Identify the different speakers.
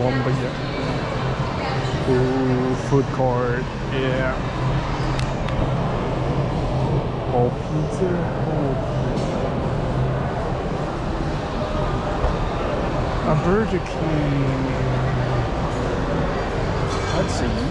Speaker 1: one, but yeah. Ooh, food court, yeah. Oh, pizza. Oh. A Burger King. Let's see.